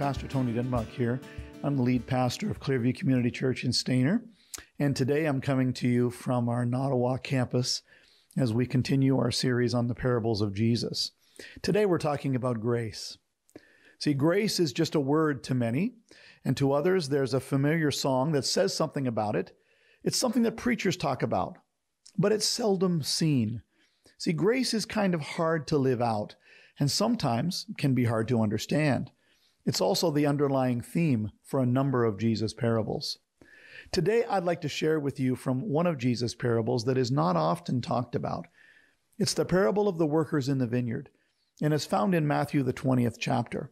Pastor Tony Denbach here. I'm the lead pastor of Clearview Community Church in Stayner. And today I'm coming to you from our Nottawa campus as we continue our series on the parables of Jesus. Today we're talking about grace. See, grace is just a word to many, and to others there's a familiar song that says something about it. It's something that preachers talk about, but it's seldom seen. See, grace is kind of hard to live out and sometimes can be hard to understand. It's also the underlying theme for a number of Jesus' parables. Today, I'd like to share with you from one of Jesus' parables that is not often talked about. It's the parable of the workers in the vineyard, and it's found in Matthew, the 20th chapter.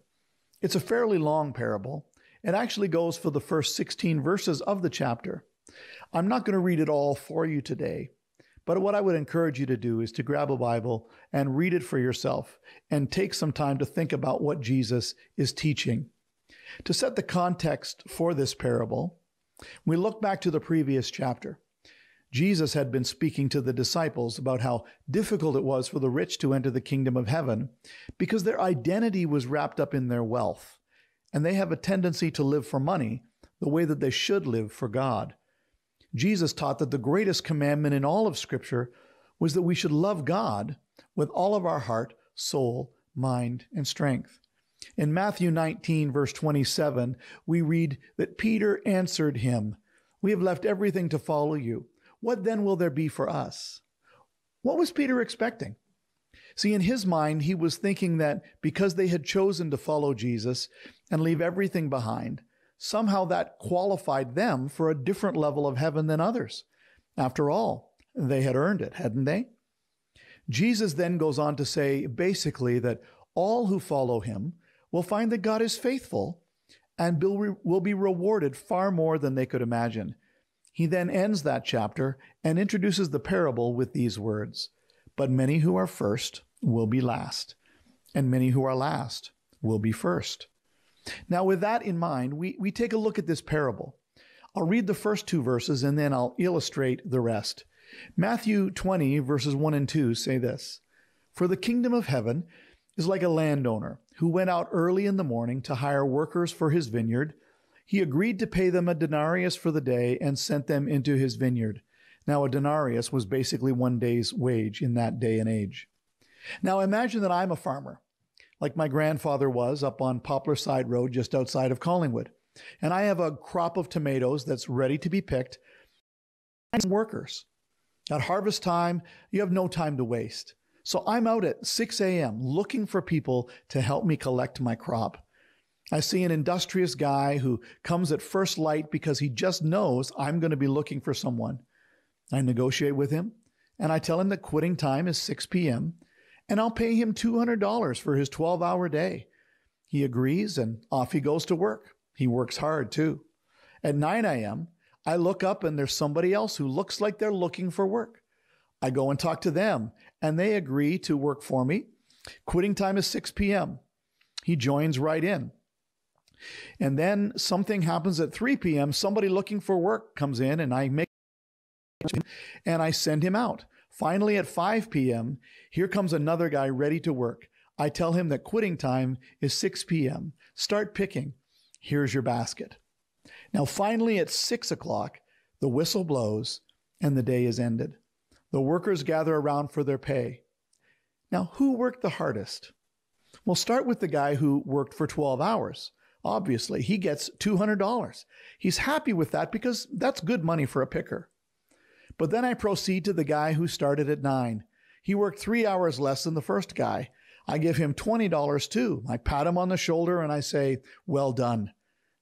It's a fairly long parable. It actually goes for the first 16 verses of the chapter. I'm not going to read it all for you today, but what I would encourage you to do is to grab a Bible and read it for yourself and take some time to think about what Jesus is teaching. To set the context for this parable, we look back to the previous chapter. Jesus had been speaking to the disciples about how difficult it was for the rich to enter the kingdom of heaven because their identity was wrapped up in their wealth, and they have a tendency to live for money the way that they should live for God. Jesus taught that the greatest commandment in all of Scripture was that we should love God with all of our heart, soul, mind, and strength. In Matthew 19, verse 27, we read that Peter answered him, We have left everything to follow you. What then will there be for us? What was Peter expecting? See, in his mind, he was thinking that because they had chosen to follow Jesus and leave everything behind, somehow that qualified them for a different level of heaven than others. After all, they had earned it, hadn't they? Jesus then goes on to say basically that all who follow him will find that God is faithful and will be rewarded far more than they could imagine. He then ends that chapter and introduces the parable with these words But many who are first will be last, and many who are last will be first. Now, with that in mind, we, we take a look at this parable. I'll read the first two verses and then I'll illustrate the rest. Matthew 20, verses 1 and 2 say this For the kingdom of heaven is like a landowner who went out early in the morning to hire workers for his vineyard. He agreed to pay them a denarius for the day and sent them into his vineyard. Now, a denarius was basically one day's wage in that day and age. Now, imagine that I'm a farmer like my grandfather was up on Poplar Side Road just outside of Collingwood. And I have a crop of tomatoes that's ready to be picked. And workers. At harvest time, you have no time to waste. So I'm out at 6 a.m. looking for people to help me collect my crop. I see an industrious guy who comes at first light because he just knows I'm going to be looking for someone. I negotiate with him and I tell him that quitting time is 6 p.m and I'll pay him $200 for his 12 hour day. He agrees and off he goes to work. He works hard too. At 9 a.m., I look up and there's somebody else who looks like they're looking for work. I go and talk to them and they agree to work for me. Quitting time is 6 p.m. He joins right in. And then something happens at 3 p.m. Somebody looking for work comes in and I make and I send him out. Finally, at 5 p.m., here comes another guy ready to work. I tell him that quitting time is 6 p.m. Start picking. Here's your basket. Now, finally, at 6 o'clock, the whistle blows and the day is ended. The workers gather around for their pay. Now, who worked the hardest? We'll start with the guy who worked for 12 hours. Obviously, he gets $200. He's happy with that because that's good money for a picker. But then I proceed to the guy who started at nine. He worked three hours less than the first guy. I give him $20 too. I pat him on the shoulder and I say, Well done.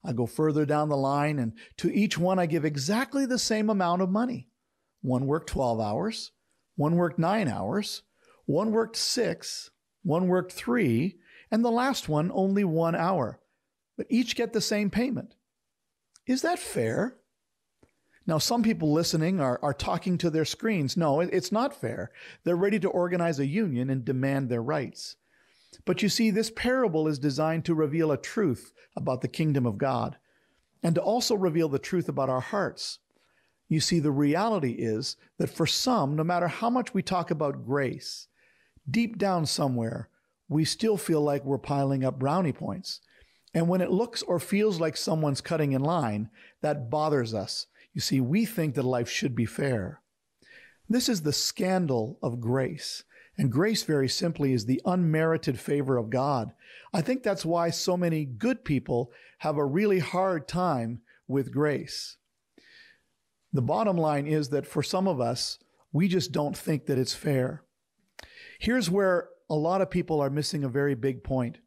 I go further down the line, and to each one I give exactly the same amount of money. One worked 12 hours, one worked nine hours, one worked six, one worked three, and the last one only one hour. But each get the same payment. Is that fair? Now, some people listening are, are talking to their screens. No, it's not fair. They're ready to organize a union and demand their rights. But you see, this parable is designed to reveal a truth about the kingdom of God and to also reveal the truth about our hearts. You see, the reality is that for some, no matter how much we talk about grace, deep down somewhere, we still feel like we're piling up brownie points. And when it looks or feels like someone's cutting in line, that bothers us. You see, we think that life should be fair. This is the scandal of grace. And grace, very simply, is the unmerited favor of God. I think that's why so many good people have a really hard time with grace. The bottom line is that for some of us, we just don't think that it's fair. Here's where a lot of people are missing a very big point.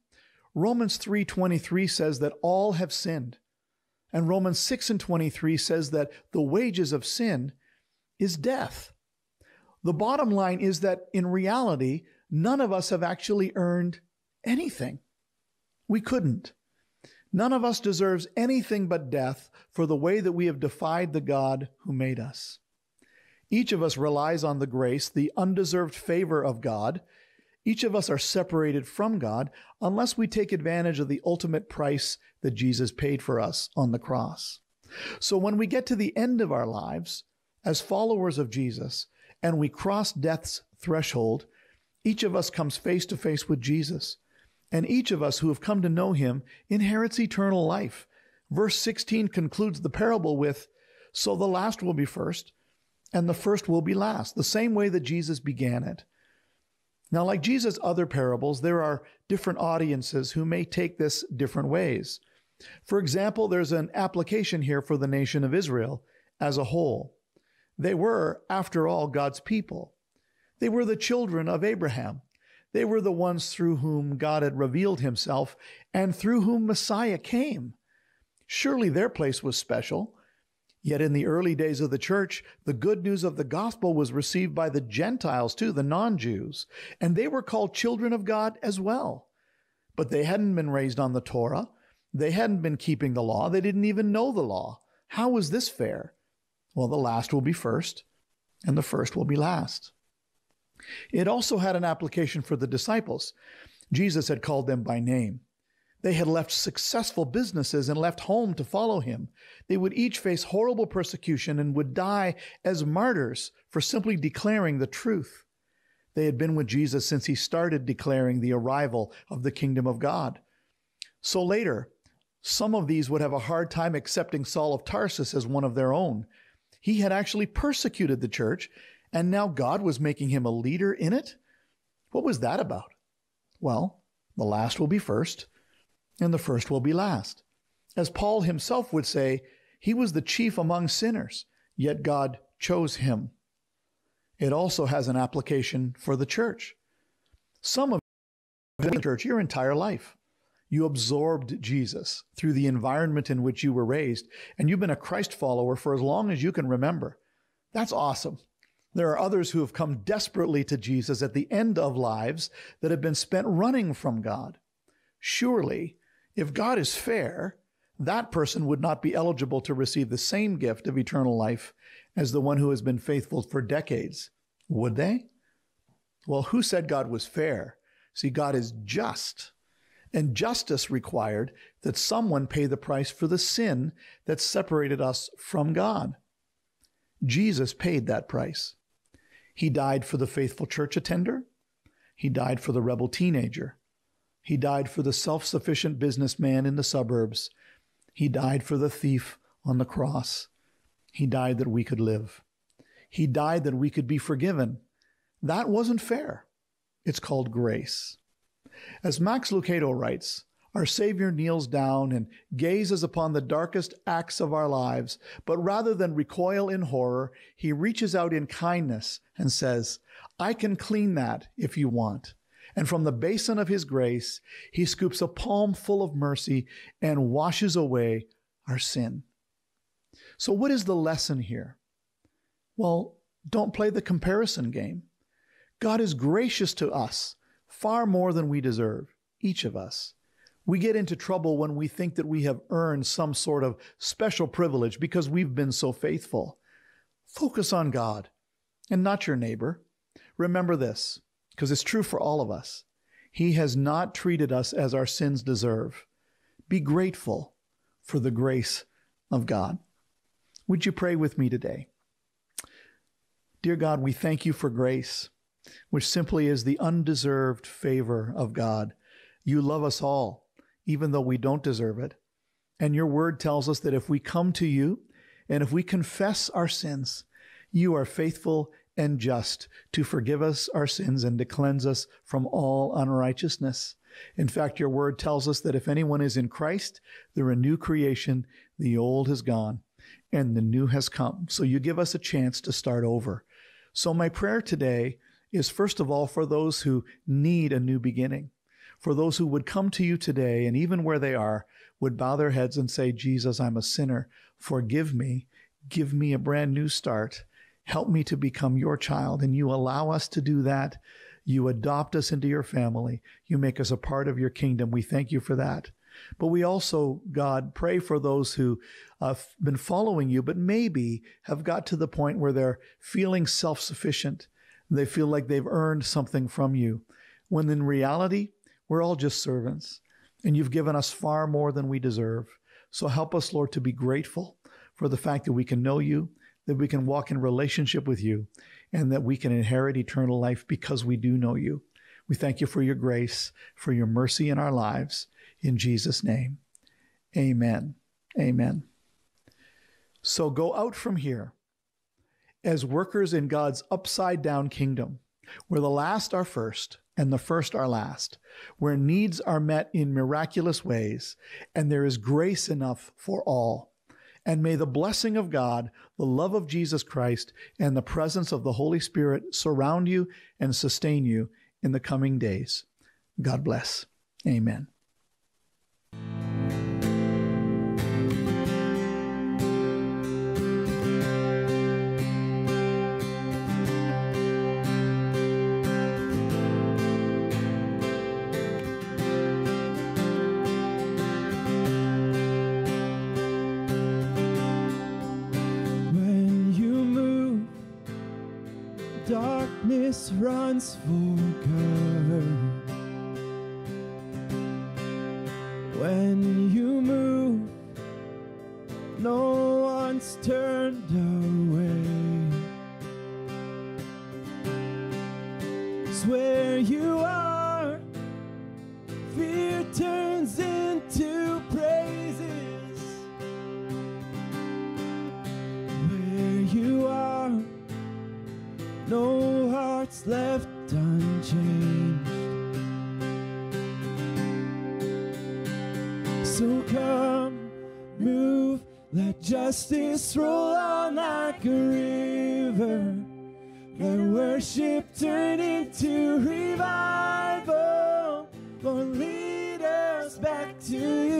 Romans 3:23 says that all have sinned. And Romans 6 and 23 says that the wages of sin is death. The bottom line is that in reality, none of us have actually earned anything. We couldn't. None of us deserves anything but death for the way that we have defied the God who made us. Each of us relies on the grace, the undeserved favor of God. Each of us are separated from God unless we take advantage of the ultimate price that Jesus paid for us on the cross. So when we get to the end of our lives as followers of Jesus, and we cross death's threshold, each of us comes face to face with Jesus. And each of us who have come to know him inherits eternal life. Verse 16 concludes the parable with So the last will be first, and the first will be last, the same way that Jesus began it. Now, like Jesus' other parables, there are different audiences who may take this different ways. For example, there's an application here for the nation of Israel as a whole. They were, after all, God's people. They were the children of Abraham. They were the ones through whom God had revealed himself and through whom Messiah came. Surely their place was special. Yet in the early days of the church, the good news of the gospel was received by the Gentiles too, the non Jews, and they were called children of God as well. But they hadn't been raised on the Torah. They hadn't been keeping the law. They didn't even know the law. How was this fair? Well, the last will be first, and the first will be last. It also had an application for the disciples. Jesus had called them by name. They had left successful businesses and left home to follow him. They would each face horrible persecution and would die as martyrs for simply declaring the truth. They had been with Jesus since he started declaring the arrival of the kingdom of God. So later, some of these would have a hard time accepting Saul of Tarsus as one of their own. He had actually persecuted the church, and now God was making him a leader in it? What was that about? Well, the last will be first, and the first will be last. As Paul himself would say, he was the chief among sinners, yet God chose him. It also has an application for the church. Some of the church your entire life. You absorbed Jesus through the environment in which you were raised, and you've been a Christ follower for as long as you can remember. That's awesome. There are others who have come desperately to Jesus at the end of lives that have been spent running from God. Surely, if God is fair, that person would not be eligible to receive the same gift of eternal life as the one who has been faithful for decades. Would they? Well, who said God was fair? See, God is just. And justice required that someone pay the price for the sin that separated us from God. Jesus paid that price. He died for the faithful church attender. He died for the rebel teenager. He died for the self sufficient businessman in the suburbs. He died for the thief on the cross. He died that we could live. He died that we could be forgiven. That wasn't fair. It's called grace. As Max Lucado writes, our Savior kneels down and gazes upon the darkest acts of our lives, but rather than recoil in horror, he reaches out in kindness and says, I can clean that if you want. And from the basin of his grace, he scoops a palm full of mercy and washes away our sin. So, what is the lesson here? Well, don't play the comparison game. God is gracious to us far more than we deserve, each of us. We get into trouble when we think that we have earned some sort of special privilege because we've been so faithful. Focus on God and not your neighbor. Remember this, because it's true for all of us. He has not treated us as our sins deserve. Be grateful for the grace of God. Would you pray with me today? Dear God, we thank you for grace. which simply is the undeserved favor of God. You love us all, even though we don't deserve it. And your word tells us that if we come to you and if we confess our sins, you are faithful and just to forgive us our sins and to cleanse us from all unrighteousness. In fact, your word tells us that if anyone is in Christ, they're a new creation. The old has gone and the new has come. So you give us a chance to start over. So my prayer today is first of all for those who need a new beginning, for those who would come to you today and even where they are would bow their heads and say, Jesus, I'm a sinner. Forgive me. Give me a brand new start. Help me to become your child. And you allow us to do that. You adopt us into your family. You make us a part of your kingdom. We thank you for that. But we also, God, pray for those who uh, have been following you, but maybe have got to the point where they're feeling self sufficient. They feel like they've earned something from you, when in reality, we're all just servants, and you've given us far more than we deserve. So help us, Lord, to be grateful for the fact that we can know you, that we can walk in relationship with you, and that we can inherit eternal life because we do know you. We thank you for your grace, for your mercy in our lives. In Jesus' name, amen. Amen. So go out from here as workers in God's upside down kingdom, where the last are first and the first are last, where needs are met in miraculous ways, and there is grace enough for all. And may the blessing of God, the love of Jesus Christ, and the presence of the Holy Spirit surround you and sustain you in the coming days. God bless. Amen. Runs for cover. Unchanged. So come, move, let justice roll on like a river. Let worship turn into revival. Lord, lead us back to you.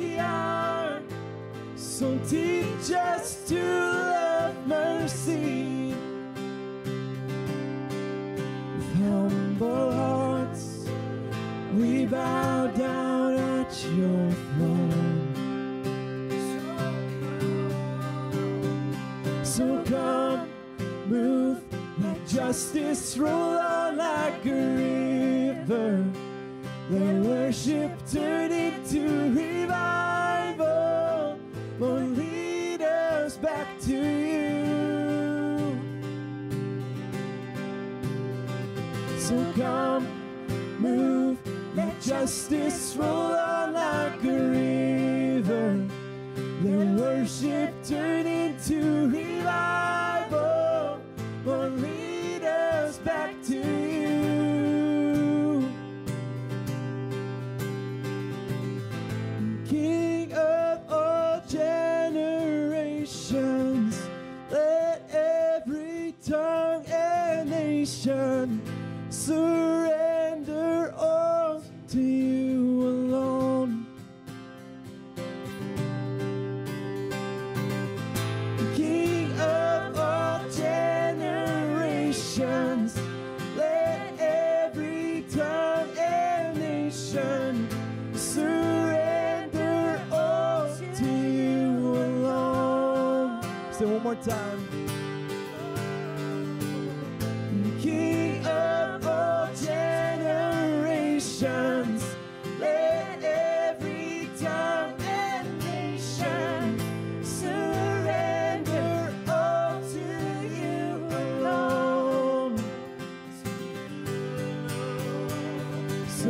We so teach us to love mercy. With humble hearts, we bow down at your throne. So come, move, let justice roll on like a river. Let worship turn come, move, let justice roll on like a river. Let worship turn into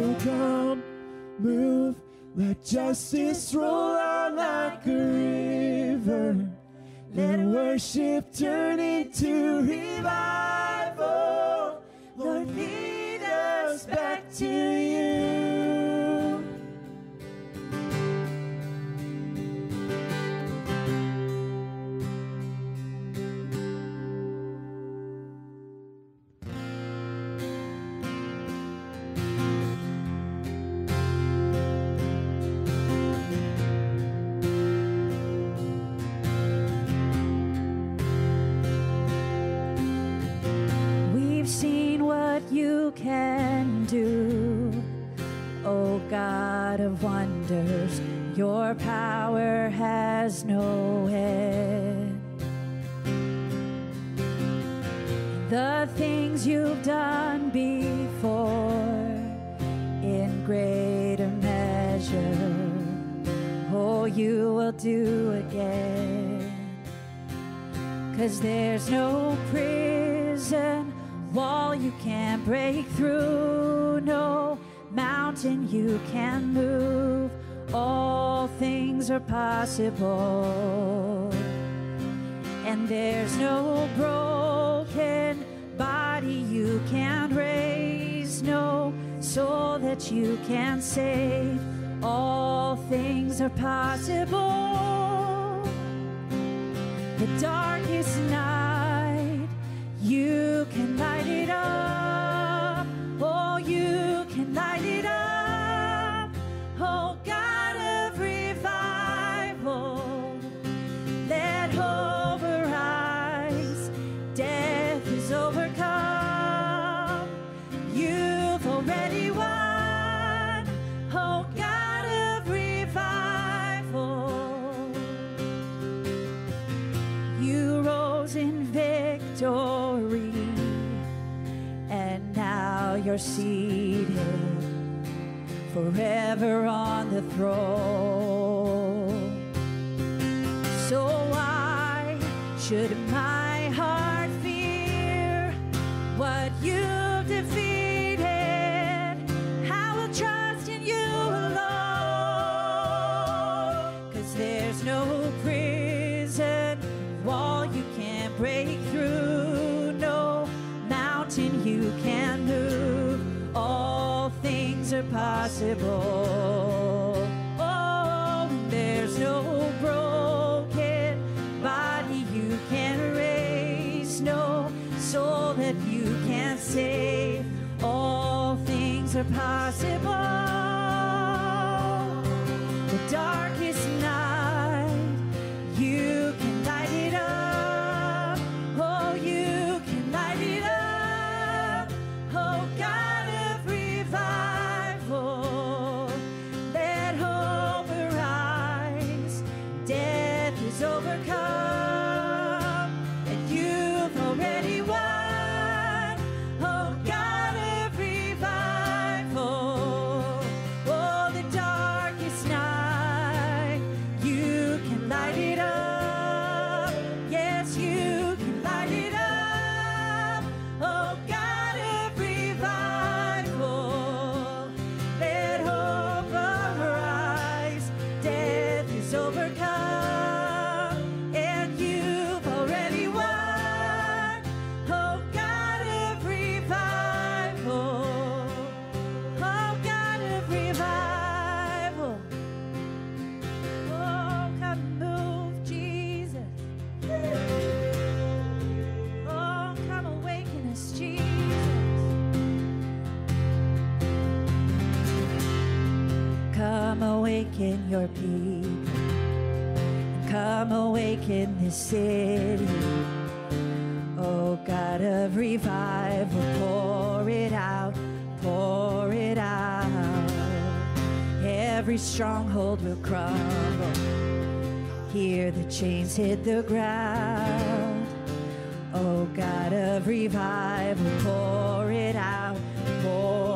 So come, move, let justice roll on like a river. Let worship turn into revival. Lord, lead us back to Power has no end. The things you've done before in greater measure, oh, you will do again. Cause there's no prison wall you can't break through, no mountain you can move. All are possible. And there's no broken body you can't raise, no soul that you can't save. All things are possible the darkest night. You mountain you can't move. All things are possible. Oh, there's no broken body you can raise, no soul that you can't save. All things are possible. The darkest your people. Come awaken this city. Oh God of revival, pour it out, pour it out. Every stronghold will crumble. Here the chains hit the ground. Oh God of revival, pour it out, pour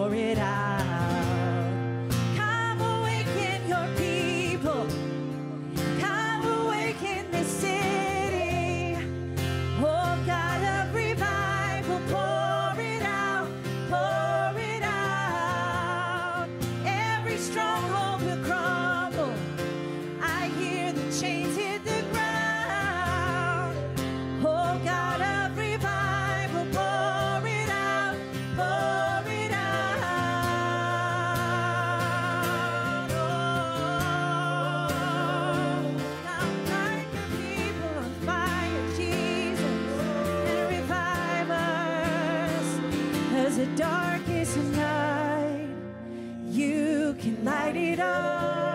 as the darkest night, you can light it up.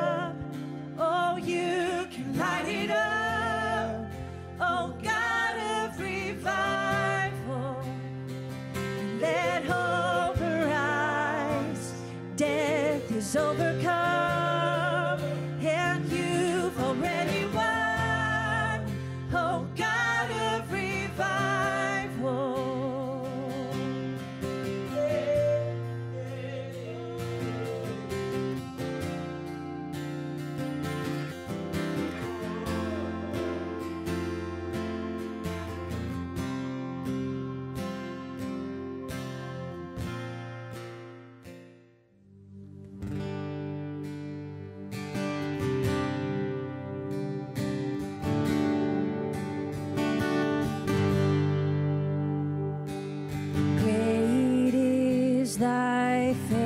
life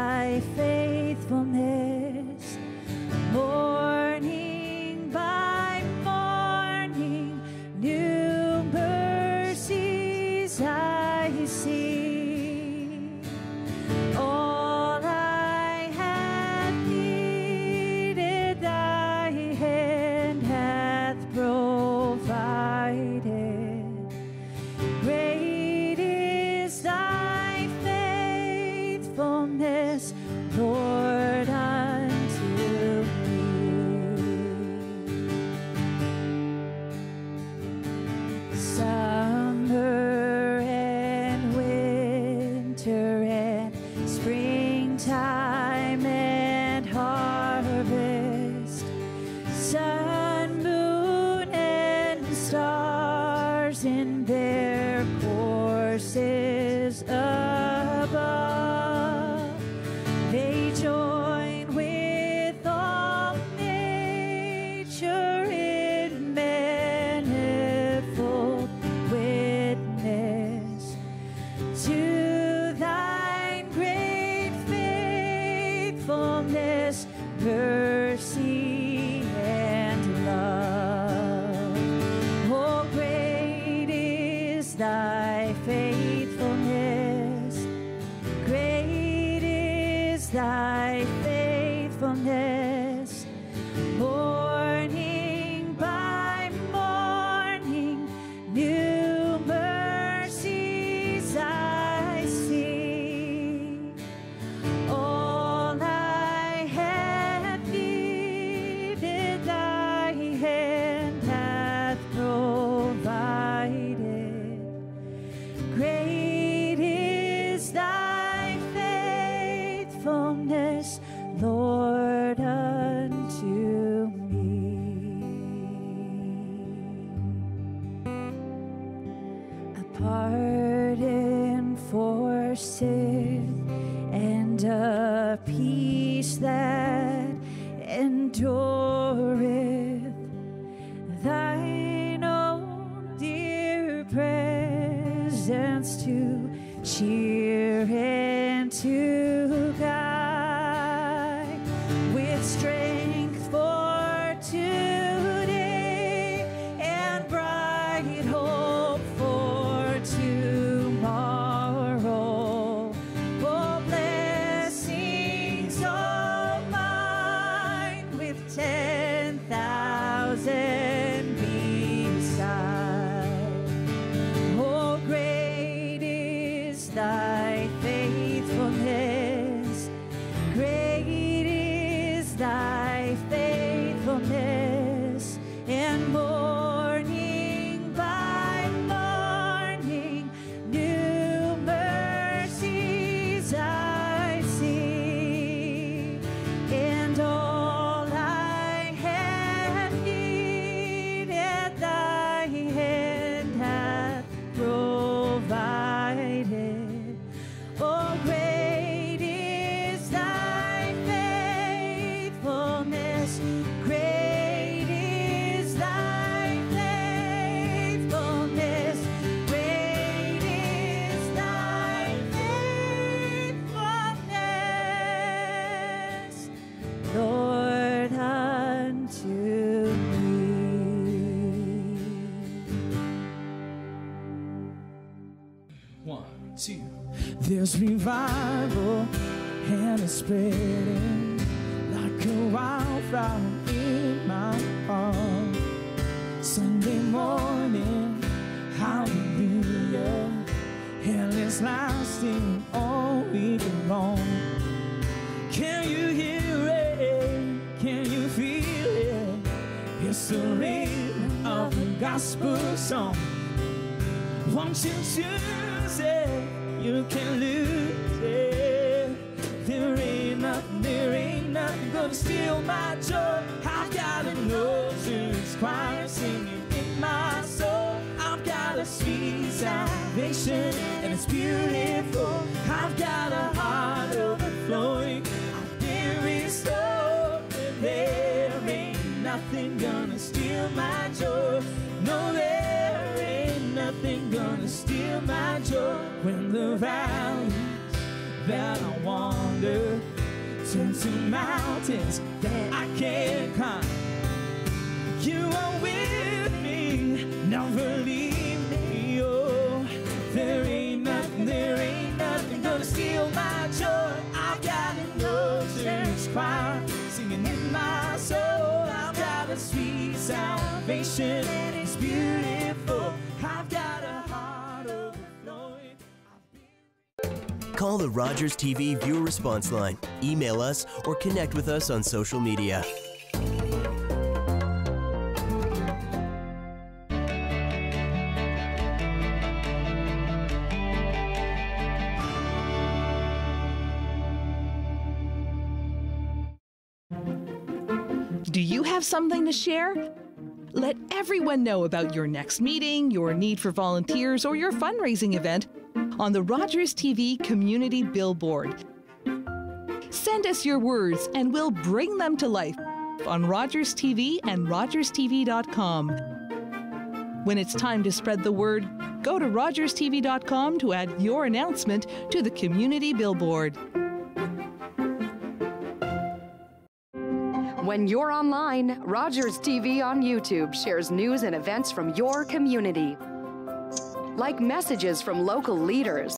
thy faithfulness. There's revival and it's spreading like a wildfire in my heart. Sunday morning, hallelujah. Hell is lasting all week long. Can you hear it? Can you feel it? It's the rhythm of the gospel song. Once you you can lose it. There ain't nothing, there ain't nothing gonna steal my joy. I've got a Moses choir singing in my soul. I've got a sweet salvation, and it's beautiful. I've got a the valleys that I wander turn to mountains that I can't climb. You are with me, never leave me. Oh, there ain't nothing, there ain't nothing gonna steal my joy. I've got an church choir singing in my soul. I've got a sweet salvation, Call the Rogers TV viewer response line, email us, or connect with us on social media. Do you have something to share? Let everyone know about your next meeting, your need for volunteers, or your fundraising event on the Rogers TV Community Billboard. Send us your words and we'll bring them to life on Rogers TV and RogersTV.com. When it's time to spread the word, go to RogersTV.com to add your announcement to the Community Billboard. When you're online, Rogers TV on YouTube shares news and events from your community. Like messages from local leaders,